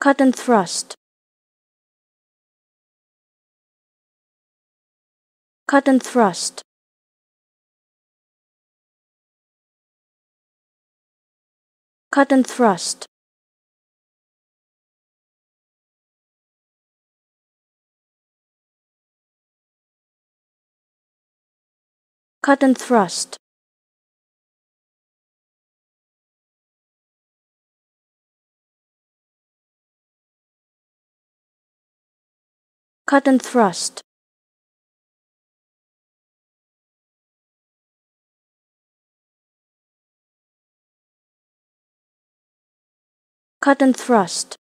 cut and thrust. Cut and thrust. Cut and thrust. Cut and thrust cut and thrust. Cut and thrust